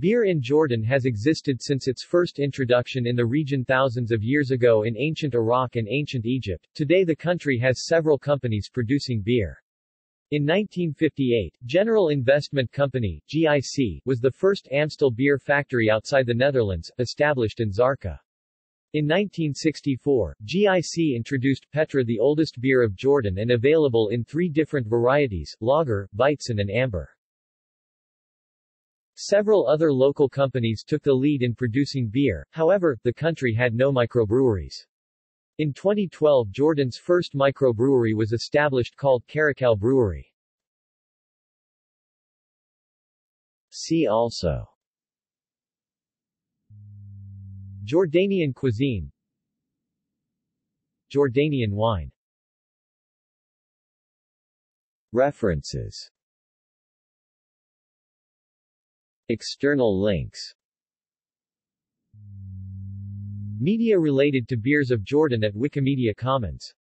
Beer in Jordan has existed since its first introduction in the region thousands of years ago in ancient Iraq and ancient Egypt. Today the country has several companies producing beer. In 1958, General Investment Company GIC, was the first Amstel beer factory outside the Netherlands, established in Zarqa. In 1964, GIC introduced Petra the oldest beer of Jordan and available in three different varieties, lager, weizen and amber. Several other local companies took the lead in producing beer, however, the country had no microbreweries. In 2012 Jordan's first microbrewery was established called Carakale Brewery. See also Jordanian cuisine Jordanian wine References External links. Media related to beers of Jordan at Wikimedia Commons